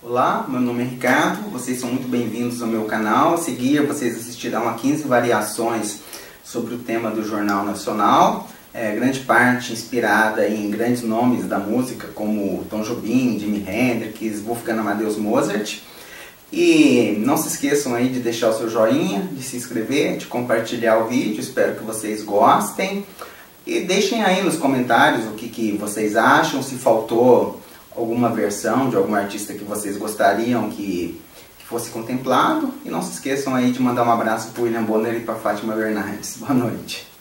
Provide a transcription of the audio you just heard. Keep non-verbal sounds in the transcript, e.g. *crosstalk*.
Olá, meu nome é Ricardo, vocês são muito bem-vindos ao meu canal. A seguir, vocês assistirão a 15 variações sobre o tema do Jornal Nacional, é, grande parte inspirada em grandes nomes da música, como Tom Jobim, Jimi Hendrix, Wolfgang Amadeus Mozart. E não se esqueçam aí de deixar o seu joinha, de se inscrever, de compartilhar o vídeo, espero que vocês gostem. E deixem aí nos comentários o que, que vocês acham, se faltou alguma versão de algum artista que vocês gostariam que, que fosse contemplado. E não se esqueçam aí de mandar um abraço para William Bonner e para Fátima Bernardes. *laughs* Boa noite.